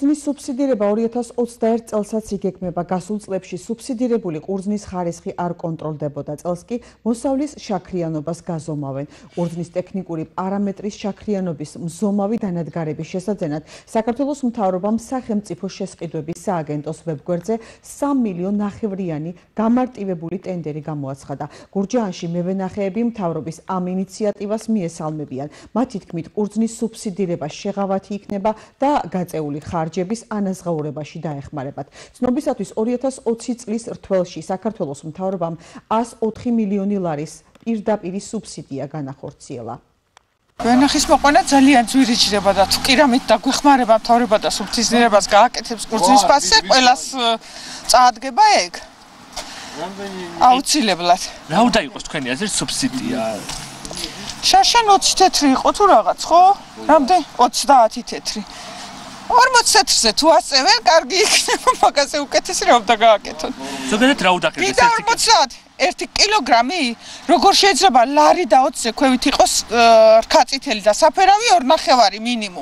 ყურძნის სუბსიდირება 2021 წელსაც იგეგმება. გასულ წლებში სუბსიდირებული ყურძნის ხარისხი არ კონტროლდებოდა. წელს კი მოსავლის შაქრიანობას გაზომავენ. ყურძნის ტექნიკური პარამეტრის შაქრიანობის მზომავი დანადგარების შესაძენად საქართველოს მთავრობამ სახელმწიფო შესყიდვების სააგენტოს ვებგვერდზე 3 მილიონ ნახევრიანი გამარტივებული ტენდერი გამოაცხადა. გურჯაანში მევენახეები მთავრობის ამ ინიციატივას მიესალმებიან. მათი თქმით, ყურძნის სუბსიდირება შეღავათი იქნება და გაწეული ხარ ხარჯების ანაზღაურებაში დაეხმარებათ. ცნობისათვის 2020 წლის რთველში საქართველოს მთავრობამ 104 მილიონი ლარის პირდაპირი სუბსიდია განახორციელა. ვენახის მოყვანა ძალიან ძვირიჭრება და თუ კირამით დაგვეხმარება მთავრობა და სუბსიდირებას გააკეთებს კურსის ფასზე, ყოველას წაადგება ეგ. აუცილებლად. რა უნდა იყოს თქვენი აზრით სუბსიდია? შაშან 20 თეთრი იყო თუ რაღაც, ხო? რამდენი? 30 თეთრი. 40-ზე თუ ასევენ, კარგი იქნება, მაგაზე უკეთესი რა უნდა გააკეთონ. ზოგადად რა უნდა ხდეს ეს? 40 1 კილოგრამი? როგორ შეიძლება ლარი და 20-ზე ქვევით იყოს რქაწითელი და საფერავი 2 ნახევარი მინიმუმ?